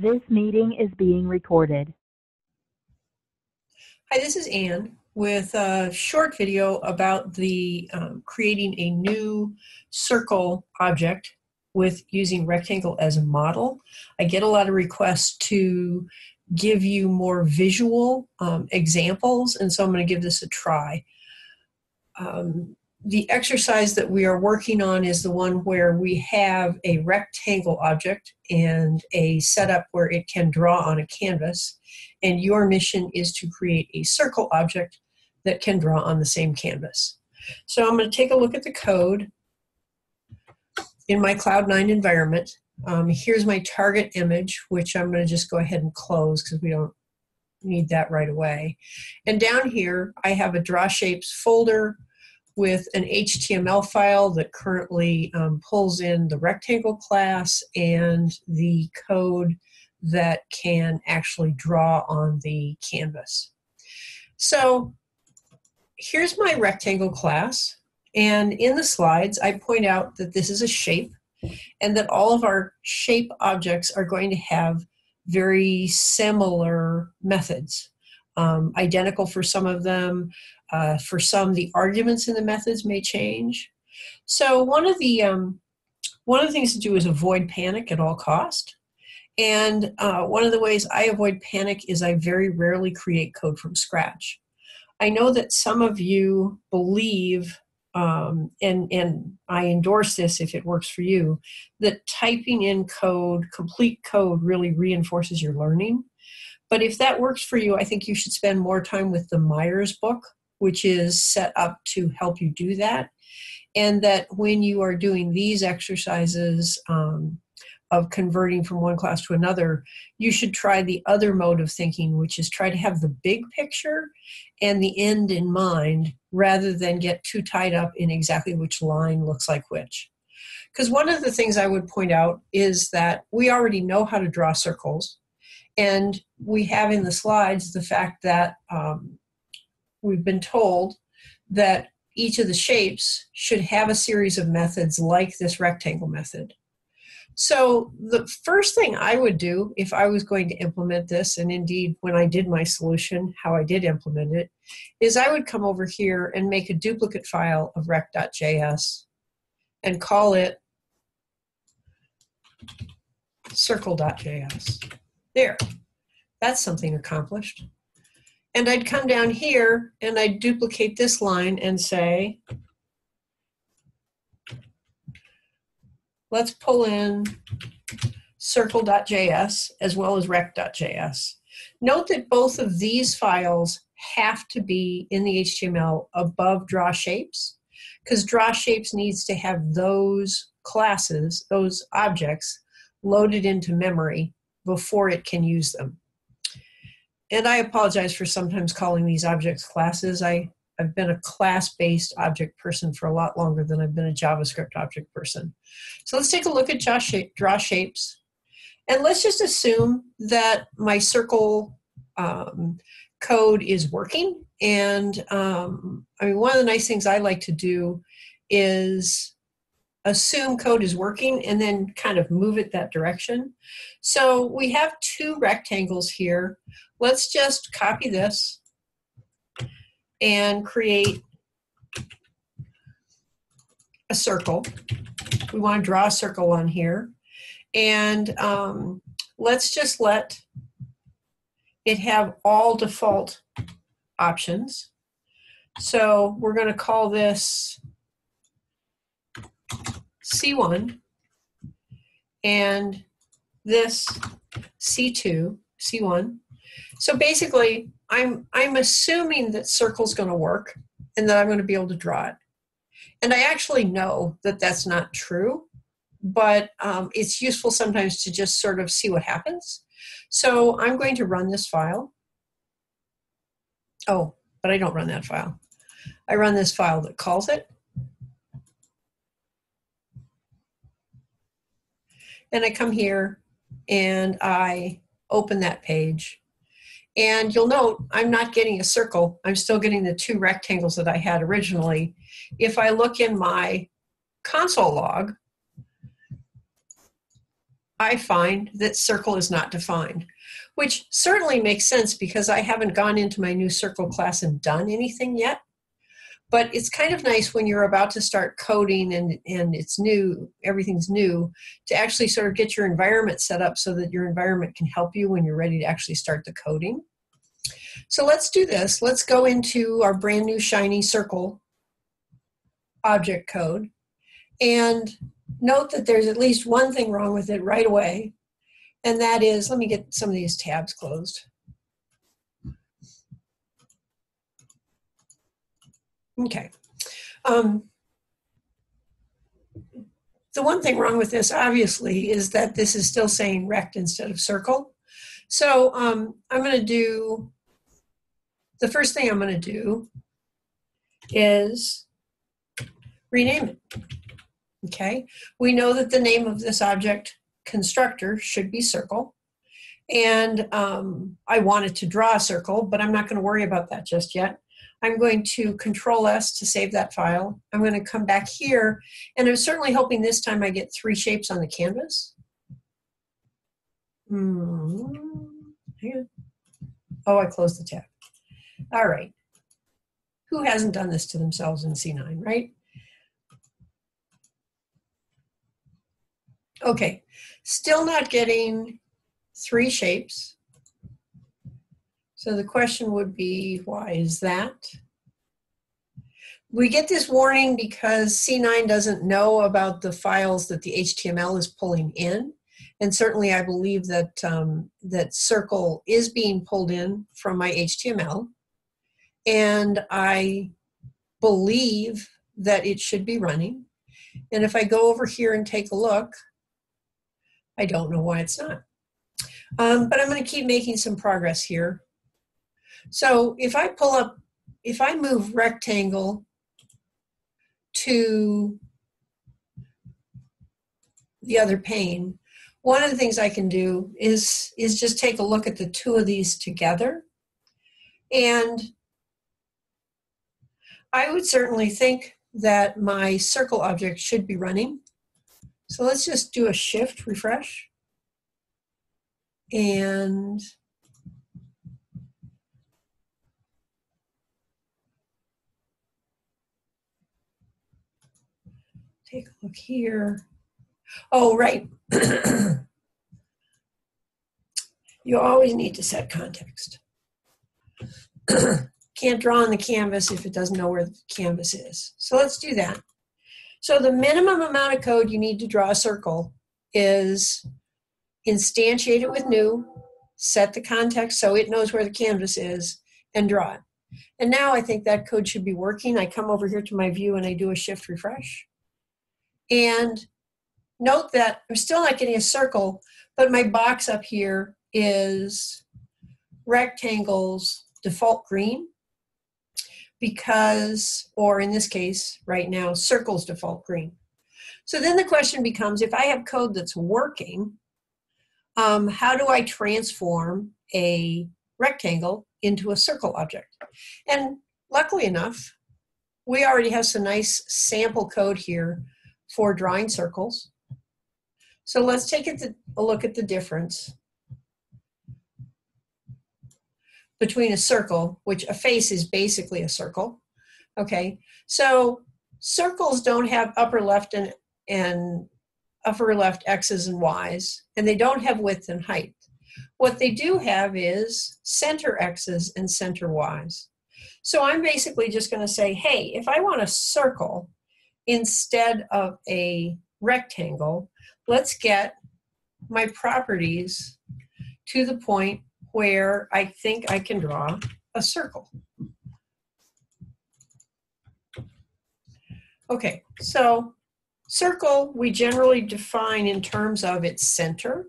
This meeting is being recorded. Hi, this is Anne with a short video about the um, creating a new circle object with using rectangle as a model. I get a lot of requests to give you more visual um, examples, and so I'm going to give this a try. Um, the exercise that we are working on is the one where we have a rectangle object and a setup where it can draw on a canvas. And your mission is to create a circle object that can draw on the same canvas. So I'm going to take a look at the code in my Cloud9 environment. Um, here's my target image, which I'm going to just go ahead and close because we don't need that right away. And down here, I have a draw shapes folder with an HTML file that currently um, pulls in the rectangle class and the code that can actually draw on the canvas. So here's my rectangle class. And in the slides, I point out that this is a shape and that all of our shape objects are going to have very similar methods. Um, identical for some of them, uh, for some, the arguments and the methods may change. So one of the um, one of the things to do is avoid panic at all cost. And uh, one of the ways I avoid panic is I very rarely create code from scratch. I know that some of you believe, um, and and I endorse this if it works for you, that typing in code, complete code, really reinforces your learning. But if that works for you, I think you should spend more time with the Myers book which is set up to help you do that. And that when you are doing these exercises um, of converting from one class to another, you should try the other mode of thinking, which is try to have the big picture and the end in mind rather than get too tied up in exactly which line looks like which. Because one of the things I would point out is that we already know how to draw circles. And we have in the slides the fact that um, we've been told that each of the shapes should have a series of methods like this rectangle method. So the first thing I would do if I was going to implement this, and indeed when I did my solution, how I did implement it, is I would come over here and make a duplicate file of rec.js and call it circle.js. There, that's something accomplished. And I'd come down here and I'd duplicate this line and say, let's pull in circle.js as well as rec.js. Note that both of these files have to be in the HTML above draw shapes because draw shapes needs to have those classes, those objects loaded into memory before it can use them and I apologize for sometimes calling these objects classes. I, I've been a class-based object person for a lot longer than I've been a JavaScript object person. So let's take a look at draw, shapes. And let's just assume that my circle um, code is working. And um, I mean, one of the nice things I like to do is assume code is working and then kind of move it that direction. So we have two rectangles here. Let's just copy this and create a circle. We want to draw a circle on here. And um, let's just let it have all default options. So we're going to call this C1 and this C2, C1. So basically, I'm, I'm assuming that circle's going to work and that I'm going to be able to draw it. And I actually know that that's not true, but um, it's useful sometimes to just sort of see what happens. So I'm going to run this file. Oh, but I don't run that file. I run this file that calls it. and I come here and I open that page. And you'll note I'm not getting a circle. I'm still getting the two rectangles that I had originally. If I look in my console log, I find that circle is not defined, which certainly makes sense because I haven't gone into my new circle class and done anything yet. But it's kind of nice when you're about to start coding and, and it's new, everything's new, to actually sort of get your environment set up so that your environment can help you when you're ready to actually start the coding. So let's do this. Let's go into our brand new shiny circle object code and note that there's at least one thing wrong with it right away. And that is, let me get some of these tabs closed. Okay. Um, the one thing wrong with this, obviously, is that this is still saying rect instead of circle. So um, I'm going to do, the first thing I'm going to do is rename it. Okay, we know that the name of this object constructor should be circle. And um, I wanted to draw a circle, but I'm not going to worry about that just yet. I'm going to Control S to save that file. I'm going to come back here, and I'm certainly hoping this time I get three shapes on the canvas. Mm, oh, I closed the tab. All right. Who hasn't done this to themselves in C9, right? Okay, still not getting three shapes. So the question would be, why is that? We get this warning because C9 doesn't know about the files that the HTML is pulling in. And certainly I believe that, um, that Circle is being pulled in from my HTML. And I believe that it should be running. And if I go over here and take a look, I don't know why it's not. Um, but I'm going to keep making some progress here. So if I pull up, if I move rectangle to the other pane, one of the things I can do is, is just take a look at the two of these together. And I would certainly think that my circle object should be running. So let's just do a shift refresh. And take a look here. Oh, right. you always need to set context. Can't draw on the canvas if it doesn't know where the canvas is. So let's do that. So the minimum amount of code you need to draw a circle is instantiate it with new, set the context so it knows where the canvas is, and draw it. And now I think that code should be working. I come over here to my view and I do a shift refresh. And note that I'm still not getting a circle, but my box up here is rectangles default green because, or in this case, right now, circles default green. So then the question becomes, if I have code that's working, um, how do I transform a rectangle into a circle object? And luckily enough, we already have some nice sample code here for drawing circles. So let's take a look at the difference between a circle, which a face is basically a circle. Okay, so circles don't have upper left and, and upper left x's and y's, and they don't have width and height. What they do have is center x's and center y's. So I'm basically just going to say, hey, if I want a circle instead of a rectangle, let's get my properties to the point where I think I can draw a circle. Okay, so circle we generally define in terms of its center.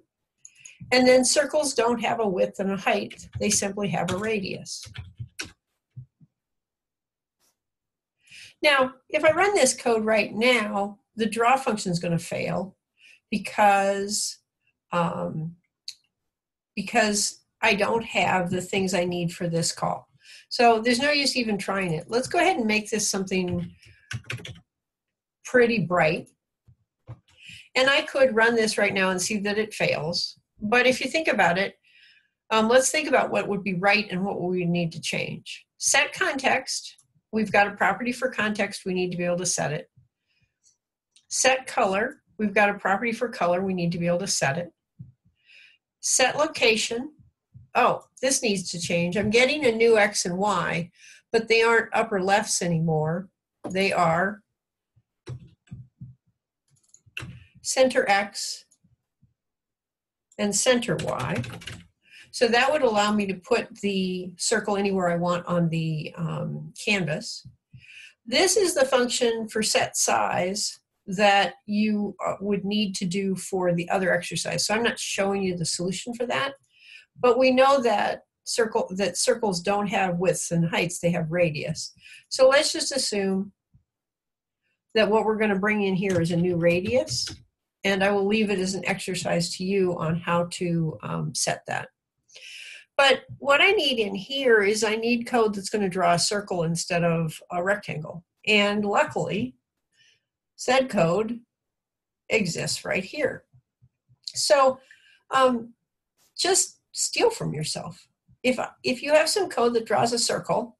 And then circles don't have a width and a height, they simply have a radius. Now, if I run this code right now, the draw function is going to fail because um, because I don't have the things I need for this call. So there's no use even trying it. Let's go ahead and make this something pretty bright. And I could run this right now and see that it fails. But if you think about it, um, let's think about what would be right and what we need to change. Set context. We've got a property for context. We need to be able to set it. Set color. We've got a property for color. We need to be able to set it. Set location. Oh, this needs to change. I'm getting a new X and Y, but they aren't upper lefts anymore. They are center X and center Y. So that would allow me to put the circle anywhere I want on the um, canvas. This is the function for set size that you uh, would need to do for the other exercise. So I'm not showing you the solution for that, but we know that circle that circles don't have widths and heights, they have radius. So let's just assume that what we're going to bring in here is a new radius, and I will leave it as an exercise to you on how to um, set that. But what I need in here is I need code that's going to draw a circle instead of a rectangle. And luckily, said code exists right here. So um, just steal from yourself. If, if you have some code that draws a circle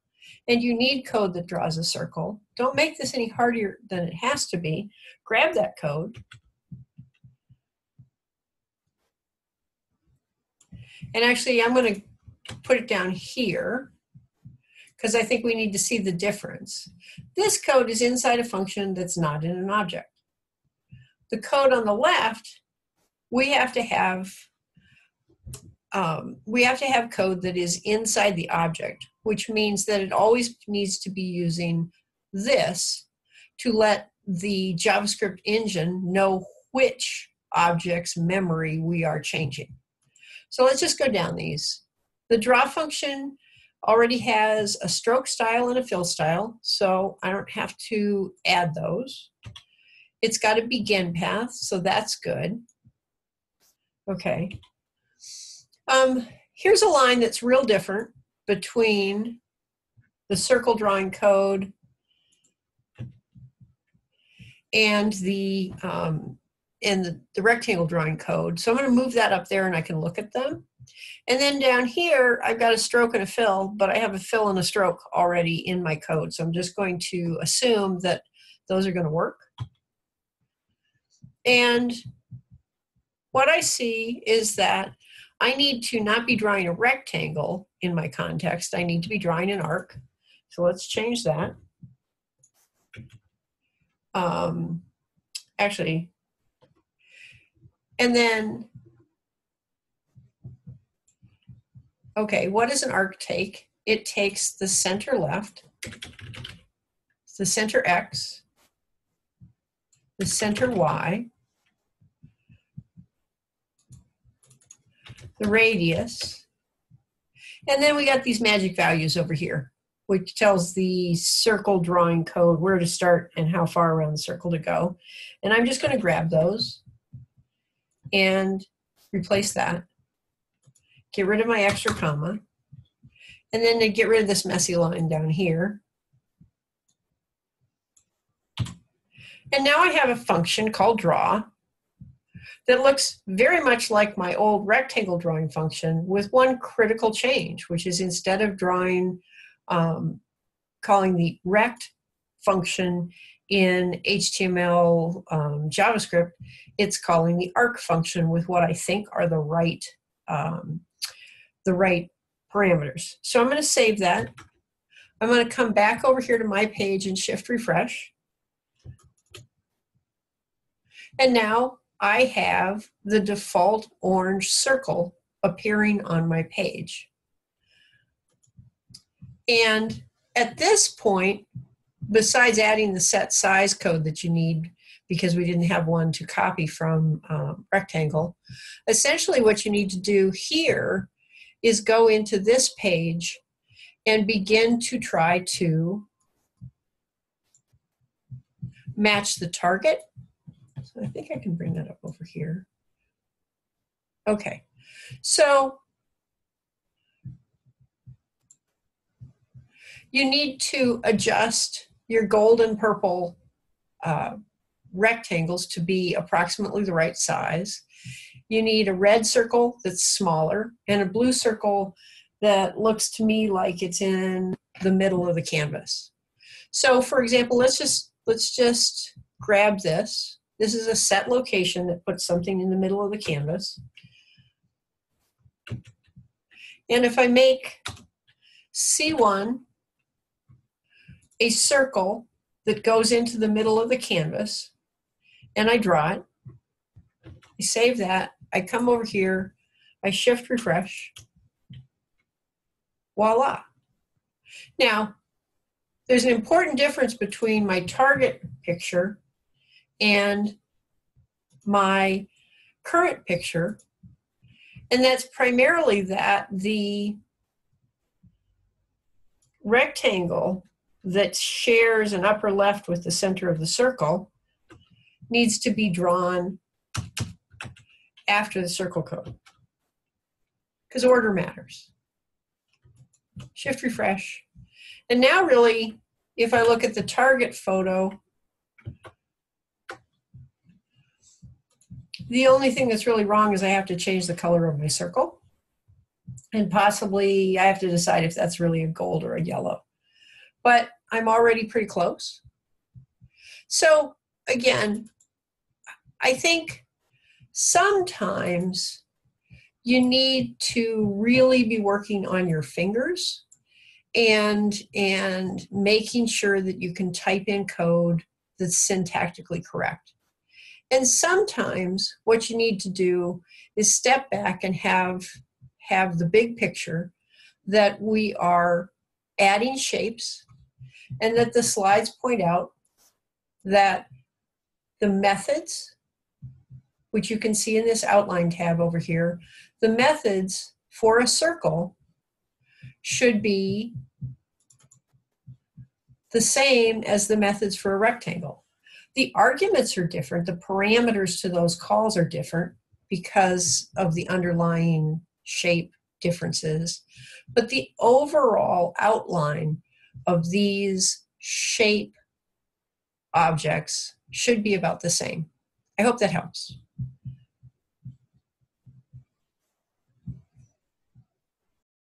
and you need code that draws a circle, don't make this any harder than it has to be. Grab that code. And actually, I'm going to put it down here because I think we need to see the difference. This code is inside a function that's not in an object. The code on the left, we have to have um, we have to have code that is inside the object, which means that it always needs to be using this to let the JavaScript engine know which object's memory we are changing. So let's just go down these. The draw function already has a stroke style and a fill style, so I don't have to add those. It's got a begin path, so that's good. Okay. Um, here's a line that's real different between the circle drawing code and the um, and the, the rectangle drawing code. So I'm going to move that up there and I can look at them. And then down here, I've got a stroke and a fill, but I have a fill and a stroke already in my code. So I'm just going to assume that those are going to work. And what I see is that I need to not be drawing a rectangle in my context. I need to be drawing an arc. So let's change that. Um, actually, and then Okay, what does an arc take? It takes the center left, the center X, the center Y, the radius, and then we got these magic values over here, which tells the circle drawing code where to start and how far around the circle to go. And I'm just going to grab those and replace that get rid of my extra comma, and then to get rid of this messy line down here. And now I have a function called draw that looks very much like my old rectangle drawing function with one critical change, which is instead of drawing, um, calling the rect function in HTML um, JavaScript, it's calling the arc function with what I think are the right um, the right parameters. So I'm going to save that. I'm going to come back over here to my page and shift refresh. And now I have the default orange circle appearing on my page. And at this point, besides adding the set size code that you need because we didn't have one to copy from um, Rectangle, essentially what you need to do here is go into this page and begin to try to match the target. So I think I can bring that up over here. Okay, so you need to adjust your gold and purple uh, rectangles to be approximately the right size. You need a red circle that's smaller and a blue circle that looks to me like it's in the middle of the canvas. So for example, let's just let's just grab this. This is a set location that puts something in the middle of the canvas. And if I make C1 a circle that goes into the middle of the canvas, and I draw it, I save that, I come over here, I shift refresh, voila. Now, there's an important difference between my target picture and my current picture, and that's primarily that the rectangle that shares an upper left with the center of the circle needs to be drawn after the circle code because order matters. Shift refresh. And now really, if I look at the target photo, the only thing that's really wrong is I have to change the color of my circle. And possibly I have to decide if that's really a gold or a yellow. But I'm already pretty close. So again, I think sometimes you need to really be working on your fingers and and making sure that you can type in code that's syntactically correct and sometimes what you need to do is step back and have have the big picture that we are adding shapes and that the slides point out that the methods which you can see in this outline tab over here the methods for a circle should be the same as the methods for a rectangle. The arguments are different, the parameters to those calls are different because of the underlying shape differences, but the overall outline of these shape objects should be about the same. I hope that helps.